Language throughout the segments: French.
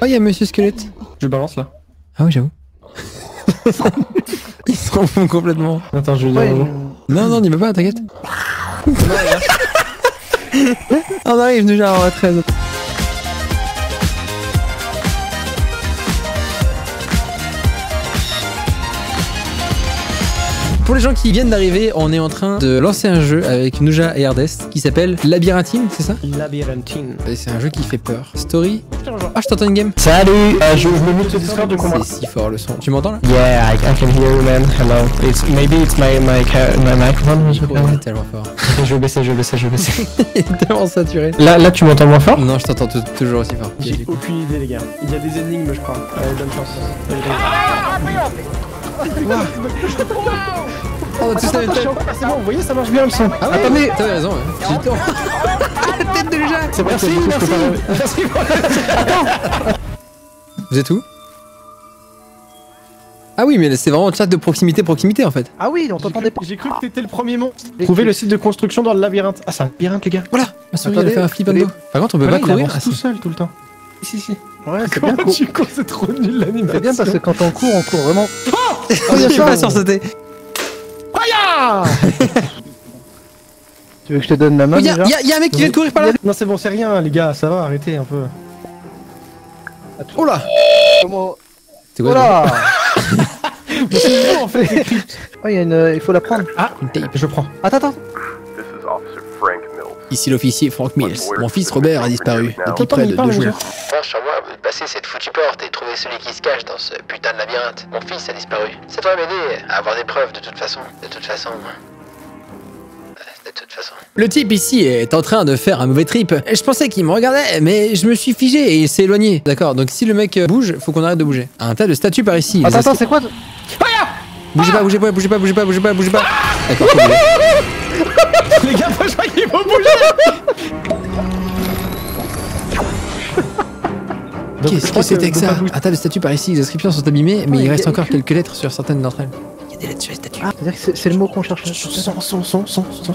Oh, il y a Monsieur Squelette. Je balance là. Ah oui, j'avoue. Ils s'en font complètement. Attends, je vais dire. Ouais, mot. Non, non, n'y va pas, t'inquiète. On arrive déjà en 13. Pour les gens qui viennent d'arriver, on est en train de lancer un jeu avec Nuja et Ardest qui s'appelle Labyrinthine, c'est ça? Labyrinthine. Et C'est un jeu qui fait peur. Story. Ah, je t'entends une game. Salut euh, Je je me mute le Discord de comment C'est si fort le son. Tu m'entends là Yeah, I, I can hear you man. Hello. It's, maybe it's my, my, my microphone. Je, Ouais, c'est tellement fort. je vais baisser, je vais baisser, je vais baisser. Il est tellement saturé. là, là, tu m'entends moins fort Non, je t'entends tou- toujours aussi fort. J'ai aucune idée, les gars. Il y a des énigmes, je crois. Allez, bonne chance. Oh, tu sais, C'est bon, vous voyez, ça marche bien le son. Ah ouais, Attendez, T'avais raison. J'ai oh. La tête de Nuja c'est vrai, merci, merci. Merci. Vous êtes où? Ah oui, mais c'est vraiment le chat de proximité, proximité en fait. Ah oui, on t'entendait pas. J'ai cru que t'étais le premier monstre. Trouvez le site de construction dans le labyrinthe. Ah, c'est un labyrinthe, les gars. Voilà Ma souris, elle Attendez, a fait un flip. Par contre, on peut Voilà, pas il courir. avance Ah, tout si. seul tout le temps. Si, si. Ouais, c'est bien tu cours C'est trop nul l'animation. C'est bien parce que quand on court, on court vraiment. Oh, il a pas sursauté. Ah Tu veux que je te donne la main Oh, y, a, déjà y a- y a un mec qui vient de courir par là Non, c'est bon, c'est rien, les gars. Ça va, arrêtez un peu. Oh là Comment C'est quoi Oh là C'est bon, en fait. Oh, il y a une. Il faut la prendre. Ah, une tape. Je prends. Attends, attends. Ici l'officier Frank Mills. Mon fils Robert a disparu depuis près il de deux jours. sur moi, passer cette foutue porte et trouver celui qui se cache dans ce putain de labyrinthe. Mon fils a disparu. Ça devrait m'aider à avoir des preuves de toute façon. De toute façon. Euh, De toute façon. Le type ici est en train de faire un mauvais trip. Je pensais qu'il me regardait, mais je me suis figé et il s'est éloigné. D'accord, donc si le mec bouge, faut qu'on arrête de bouger. Un tas de statues par ici. Attends, attends, c'est quoi Bougez pas, bougez pas, bougez pas, bougez pas, bougez pas, bougez pas. D'accord. Les gars, moi, je crois je Qu'est-ce que c'était que ça tas de statues par ici, les inscriptions sont abîmées, mais Ouais, il reste encore que- quelques lettres sur certaines d'entre elles. Il y a des lettres sur les statues. Ah, c'est-à-dire que c'est- le mot qu'on cherche. Son, son, son, son, son, son.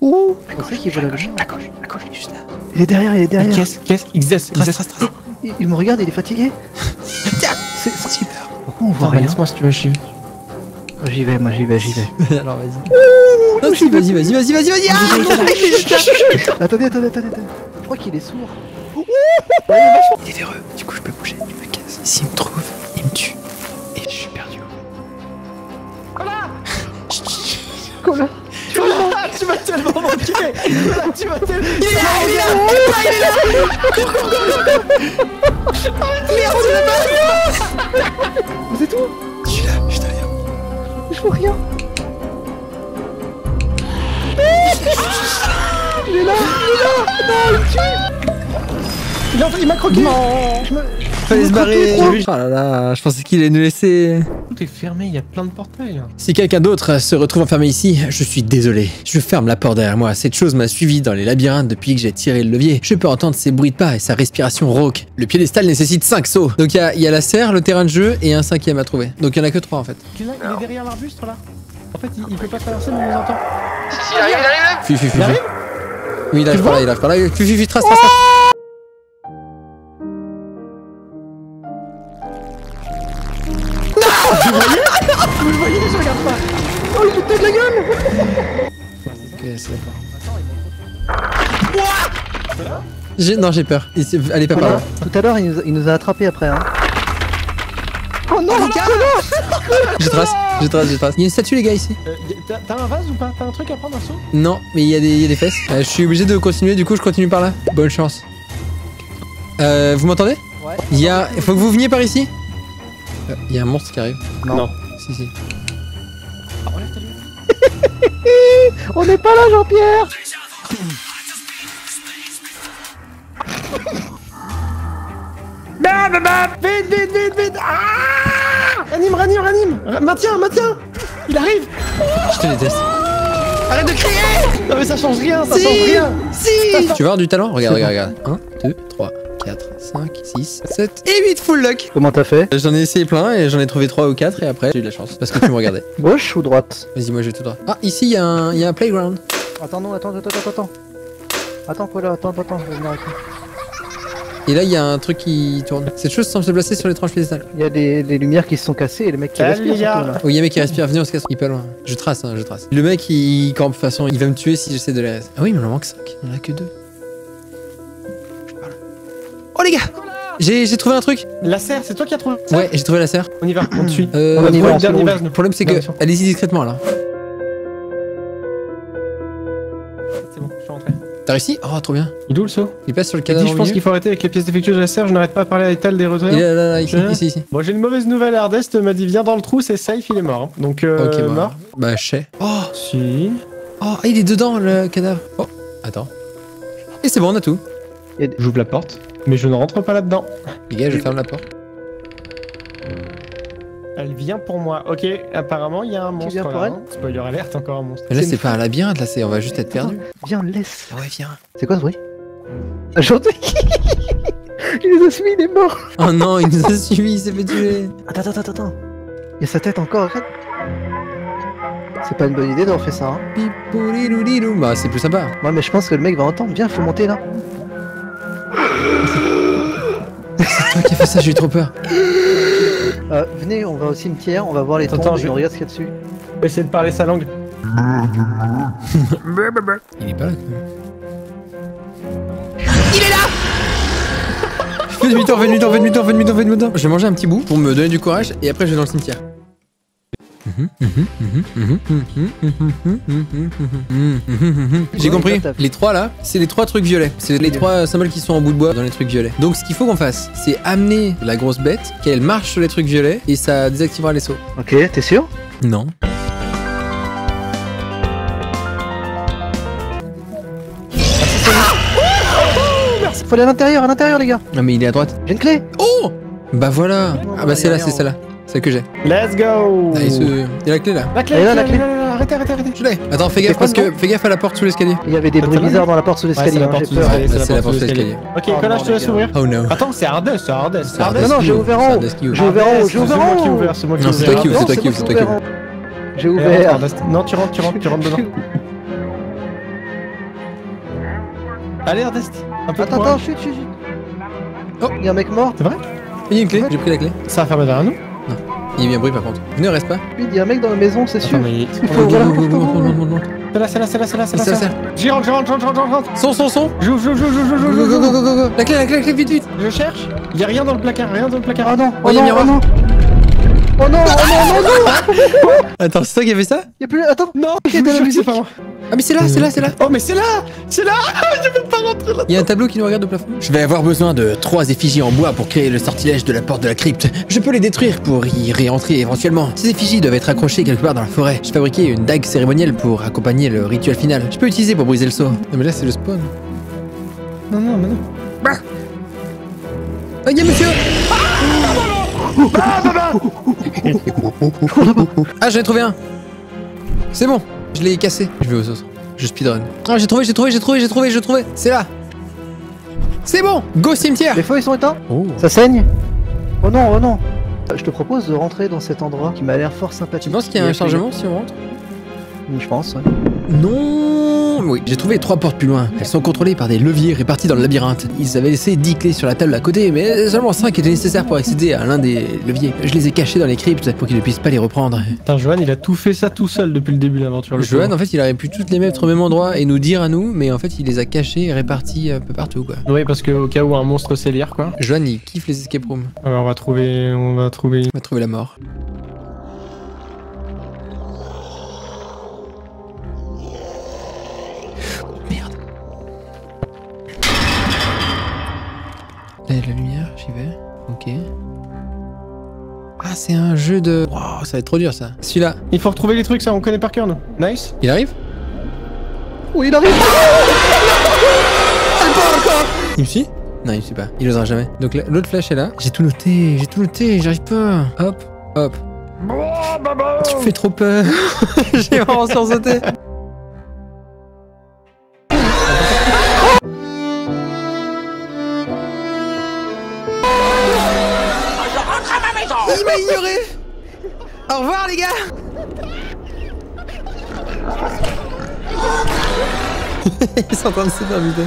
Ouh qui la gauche. Gauche, juste là. Il est derrière, il est derrière. Qu'est-ce, qu'est-ce XS, XS. Il, il me regarde, il est fatigué. C'est c'est super. Pourquoi on voit Attends, rien laisse-moi si tu veux, je suis. J'y vais, moi j'y vais, j'y vais. Alors vas-y. Non, si, vas-y, vas-y, vas-y, vas-y, vas-y. Ah, non, il est. Attendez, attendez, attendez, attendez. Je crois qu'il est sourd. Il est véreux, du coup je peux bouger, je me casse. S'il me trouve, il me tue. Et je suis perdu. Cola. Ah, tu m'as tellement manqué Tu m'as tellement... Il est là, il est là, il est là, il est là Vous êtes où? Je suis là, je suis derrière. Je vois rien. Il est là, il est là. Non, il tue. Il, il m'a croqué me... Fallait se barrer. Oh là là, je pensais qu'il allait nous laisser. Tout est fermé, il y a plein de portails. Si quelqu'un d'autre se retrouve enfermé ici, je suis désolé. Je ferme la porte derrière moi. Cette chose m'a suivi dans les labyrinthes depuis que j'ai tiré le levier. Je peux entendre ses bruits de pas et sa respiration rauque. Le piédestal nécessite 5 sauts. Donc il y a, la serre, le terrain de jeu et un cinquième à trouver. Donc il y en a que 3 en fait. Là, il est derrière l'arbuste là. En fait, il, il peut pas traverser, mais on nous entend. Si, si, il arrive, il arrive Fui, fui, fui. Il arrive Oui, il arrive par là, il arrive par là. Fui, fui, fui, trace, trace, trace. Vous le voyez, je regarde pas. Oh, il fout de la gueule. Ok, c'est d'accord. J'ai- Non, j'ai peur. Il Allez, pas par là. Tout à l'heure, il, nous a- il nous a attrapés après. Hein. Oh non, Je trace, je trace, je trace. Il y a une statue, les gars, ici Euh, T'as un vase ou pas? T'as un truc à prendre, un seau Non, mais il y, a des- il y a des fesses. Euh, je suis obligé de continuer, du coup, je continue par là. Bonne chance. Euh, vous m'entendez? Ouais. Il y a. Faut que vous veniez par ici Euh, Il y a un monstre qui arrive. Non. Si, si. Ah, relève ta lumière. On n'est pas là, Jean-Pierre. Vite, vite, vite, vite Ah Ranime, ranime, ranime Ra- Maintiens, maintiens Il arrive Je te déteste. Arrête de crier Non mais ça change rien, ça Si. change rien Si Tu veux avoir du talent Regarde, regarde, regarde. 1, 2, 3, 4, 5, 6, 7 et 8 full luck Comment t'as fait J'en ai essayé plein et j'en ai trouvé 3 ou 4 et après j'ai eu de la chance parce que tu me regardais. Gauche ou droite Vas-y, moi je vais tout droit. Ah, ici il y, a un- il y a un playground. Attends, non, attends, attends, attends, attends. Attends, quoi là Attends, attends, attends, je vais venir avec toi. Et là, il y a un truc qui tourne. Cette chose semble se placer sur l'étrange piédestal. Il y a des, des lumières qui se sont cassées et le mec qui Salut, respire là. Oh, il y a un mec qui respire. Venez, on se casse. Il est pas loin. Je trace, hein, je trace. Le mec, il campe. De toute façon, il va me tuer si j'essaie de les Ah oui, mais il en manque 5. Il en a que 2. Je parle. Oh, les gars J'ai trouvé un truc. La serre, c'est toi qui as trouvé ça Ouais, j'ai trouvé la serre. On y va, on te suit. Euh, on y va, le problème, c'est que. Allez-y discrètement là. T'as réussi Oh, trop bien. Il est où le saut? Il passe sur le Il cadavre. dit, je pense qu'il faut arrêter avec les pièces défectueuses de la serre, je n'arrête pas à parler à l'étal des Il retraits. est là, là, là, ici, Hein ici, ici. Bon, j'ai une mauvaise nouvelle, Ardest m'a dit viens dans le trou, c'est safe, il est mort. hein. Donc, euh, Ok, bon. mort. Bah, je sais. Oh, Si. oh, il est dedans le cadavre. Oh, attends. Et c'est bon, on a tout. J'ouvre la porte, mais je ne rentre pas là-dedans. Les gars, je ferme la porte. Elle vient pour moi. Ok, apparemment, il y a un monstre viens pour là. elle hein. Spoiler alerte, encore un monstre. Mais là, C'est pas un labyrinthe, là, c'est on va juste être perdu. Viens, laisse. Ah ouais, viens. C'est quoi ce bruit? Aujourd'hui Il les a suivis, il est mort Oh non, il nous a suivis, il s'est fait tuer. Attends, attends, attends, attends. Il y a sa tête encore, regarde. C'est pas une bonne idée d'avoir fait ça, hein. Pipoulilou. Bah, c'est plus sympa. Ouais, mais je pense que le mec va entendre. Viens, faut monter là. C'est toi qui as fait ça, j'ai eu trop peur. Euh, venez, on va au cimetière, on va voir les Attends, tombes je- et on regarde ce qu'il y a dessus. Je vais essayer de parler sa langue. Il est pas là. Il est là Fais demi-tour, fais demi-tour, fais demi-tour, fais demi-tour, fais demi-tour. Je vais manger un petit bout pour me donner du courage et après je vais dans le cimetière. J'ai compris. Les trois là, c'est les trois trucs violets. C'est les trois symboles qui sont en bout de bois dans les trucs violets. Donc ce qu'il faut qu'on fasse, c'est amener la grosse bête, qu'elle marche sur les trucs violets et ça désactivera les sauts. Ok, t'es sûr? Non. Faut aller à l'intérieur, à l'intérieur, les gars. Ah mais il est à droite. J'ai une clé. Oh Bah voilà. Ah bah c'est là, c'est celle-là. Celle que j'ai. Let's go il y a la clé là. La clé, Elle est là, la la clé, Arrêtez, arrêtez, arrêtez. Je l'ai. Attends, fais C'est gaffe quoi parce dedans que fais gaffe à la porte sous l'escalier. Il y avait des bruits bizarres dans la porte sous c'est l'escalier, hein, j'ai peur. c'est c'est la porte sous l'escalier. Ok, Oh, collage, je te laisse ouvrir. Oh no. Attends, c'est Ardest, c'est Ardest. C'est Ardest. Non, non, j'ai ouvert en haut. Ouvre. J'ai ouvert en haut, j'ai C'est ouvert moi en qui ai haut. ouvert, c'est moi qui ai Non, c'est ouvert. toi qui ouvre, c'est toi qui moi ouvre, c'est toi qui haut. J'ai Eh, ouvert. Non, tu rentres, tu rentres, tu rentres dedans. Allez, Ardest. Un peu de Attends, attends, courage. chut, chut, chut. Oh. Il y a un mec mort. C'est vrai Il y a une clé, j'ai pris la clé. Ça a fermé derrière nous Il y a eu un bruit par contre. Venez, reste pas. Oui, Il y a un mec dans la maison, c'est sûr. Mais. Oh. C'est là, c'est là, c'est là, c'est là, c'est là. C'est là. J'y rentre, j'y rentre, j'y rentre, j'y rentre. Son, son, son J'ouvre, j'ouvre, j'ouvre, j'ouvre, j'ouvre, go, go, j'ouvre. go, go, go La clé, la clé, la clé, vite, vite Je cherche. Il y a rien dans le placard, rien dans le placard. Ah non, Oh, oh il y a non, oh non. Oh non, oh non, non, non. Attends, c'est toi qui as fait ça Il y a plus. Attends. Non, je vous jure que c'est pas moi. Ah, mais c'est là, c'est là, c'est là Oh, mais c'est là C'est là Je vais pas rentrer là Il y a un tableau qui nous regarde au plafond. Je vais avoir besoin de trois effigies en bois pour créer le sortilège de la porte de la crypte. Je peux les détruire pour y réentrer éventuellement. Ces effigies doivent être accrochées quelque part dans la forêt. J'ai fabriqué une dague cérémonielle pour accompagner le rituel final. Je peux utiliser pour briser le saut. Non mais là c'est le spawn. Non, non, mais non. Oh, il y a monsieur Ah, j'en ai trouvé un C'est bon, je l'ai cassé. Je vais aux autres. Je speedrun. Ah, j'ai trouvé, j'ai trouvé, j'ai trouvé, j'ai trouvé, j'ai trouvé C'est là C'est bon Go cimetière Les feux ils sont éteints Oh Ça saigne Oh non, oh non. Je te propose de rentrer dans cet endroit qui m'a l'air fort sympathique. Tu penses qu'il y a un chargement si on rentre? Je pense, ouais. Non Oui, j'ai trouvé trois portes plus loin. Elles sont contrôlées par des leviers répartis dans le labyrinthe. Ils avaient laissé 10 clés sur la table à côté, mais seulement 5 étaient nécessaires pour accéder à l'un des leviers. Je les ai cachés dans les cryptes pour qu'ils ne puissent pas les reprendre. Putain, Johan, il a tout fait ça tout seul depuis le début de l'aventure. Johan, en fait, il aurait pu toutes les mettre au même endroit et nous dire à nous, mais en fait, il les a cachés et répartis un peu partout, quoi. Oui, parce qu'au cas où un monstre sait lire, quoi. Johan, il kiffe les escape rooms. Alors, on va trouver. On va trouver. On va trouver la mort. A de la lumière, j'y vais. Ok. Ah, c'est un jeu de. Waouh, ça va être trop dur ça. Celui-là, Il faut retrouver les trucs, ça, on connaît par cœur, nous. Nice. il arrive? Oui, il arrive Il me suit? Non, il me suit pas. Il osera jamais. Donc là, l'autre flèche est là. J'ai tout noté, j'ai tout noté, j'arrive pas. Hop, hop. Tu me fais trop peur. j'ai vraiment sursauté. Il m'a ignoré Au revoir les gars Ils sont en train de se faire buter.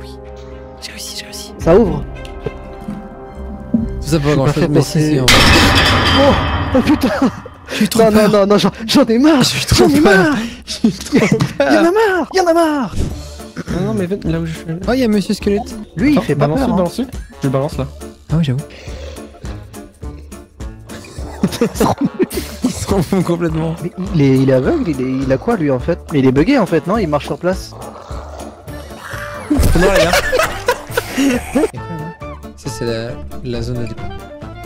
Oui, j'ai réussi, j'ai réussi. Ça ouvre. Tout ça Je suis grand pas chose, fait mais pour si, ces- si, en vrai. Oh, oh putain J'ai trop Non, non, peur. non, non, j'en- j'en ai marre J'en ai marre J'ai trop Y'en a marre Y'en a marre Non, non, mais venez, là où je suis. Oh, il y a Monsieur Squelette. Lui, il fait pas peur. hein. balance-le. Je le balance là. Ah oui, j'avoue. Ils se confondent complètement. Mais il est, il est aveugle, il, est, il a quoi lui en fait? Mais il est bugué en fait, non? Il marche sur place. C'est noir, les gars. Ça, c'est la, la zone de départ.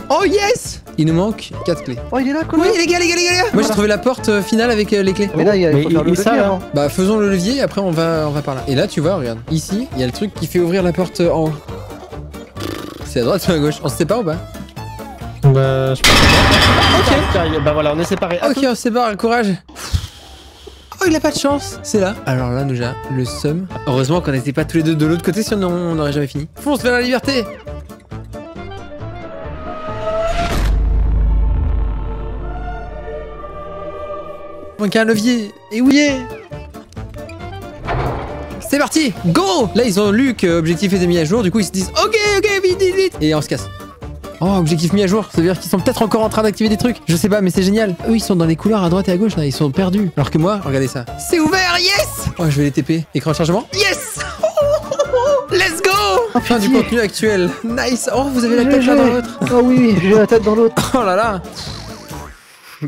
Oh yes Il nous manque 4 clés. Oh, il est là, Colo Oui, les gars, les gars, les gars, les gars Moi, j'ai trouvé la porte euh, finale avec euh, les clés. Mais là, il y a- il Mais faut il- faire le il- ça, levier là. avant. Bah, faisons le levier et après, on va, on va par là. Et là, tu vois, regarde. Ici, il y a le truc qui fait ouvrir la porte en haut. C'est à droite ou à gauche? On se sépare ou pas? Bah, je pense que Ok. Bah voilà, on est séparés. Ok, on se sépare, courage Oh, il a pas de chance C'est là. Alors là, déjà, le seum. Heureusement qu'on n'était pas tous les deux de l'autre côté, sinon on n'aurait jamais fini. Fonce vers la liberté Manque un levier Et oui C'est parti Go Là, ils ont lu que objectif était mis à jour, du coup, ils se disent Ok, ok, vite, vite, vite Et on se casse. Oh, objectif mis à jour, ça veut dire qu'ils sont peut-être encore en train d'activer des trucs. Je sais pas, mais c'est génial. Eux, ils sont dans les couloirs à droite et à gauche, là, ils sont perdus. Alors que moi, regardez ça. C'est ouvert, yes Oh, je vais les TP. Écran de chargement Yes Let's go Fin du pitié. contenu actuel. Nice Oh, vous avez la tête là dans l'autre. Oh oui, j'ai la tête dans l'autre. Oh là là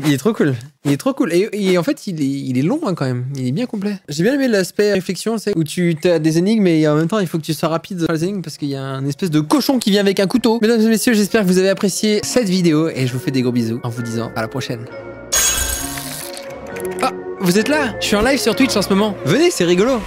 il est trop cool. Il est trop cool. Et, en fait, il est, long hein, quand même. Il est bien complet. J'ai bien aimé l'aspect réflexion, c'est où tu as des énigmes et en même temps, il faut que tu sois rapide sur les énigmes parce qu'il y a un espèce de cochon qui vient avec un couteau. Mesdames et messieurs, j'espère que vous avez apprécié cette vidéo et je vous fais des gros bisous en vous disant à la prochaine. Ah, vous êtes là? Je suis en live sur Twitch en ce moment. Venez, c'est rigolo.